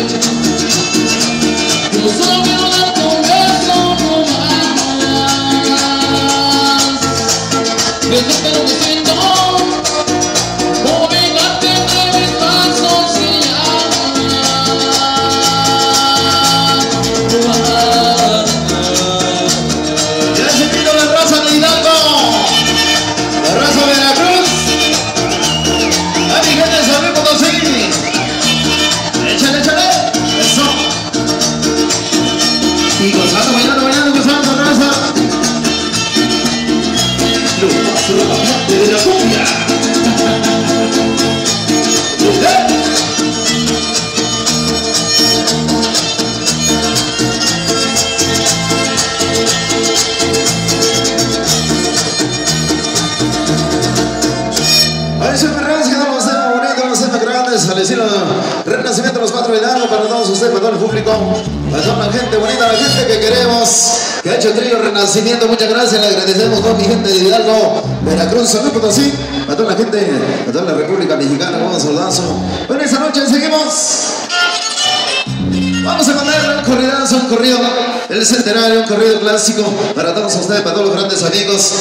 Yo te espero que solo parte de la cumbia. A ese perrasca, vamos a hacer bonito, vamos a hacer grandes, al estilo renacimiento de los cuatro enanos, para todos ustedes, para todo el público, para toda la gente bonita, la gente que queremos que ha hecho el trío Renacimiento. Muchas gracias, le agradecemos a mi gente de Hidalgo, Veracruz, San Potosí, a toda la gente, a toda la República Mexicana, un saludazo. Bueno, esta noche seguimos. Vamos a mandar un corridazo, un corrido, el centenario, un corrido clásico para todos ustedes, para todos los grandes amigos.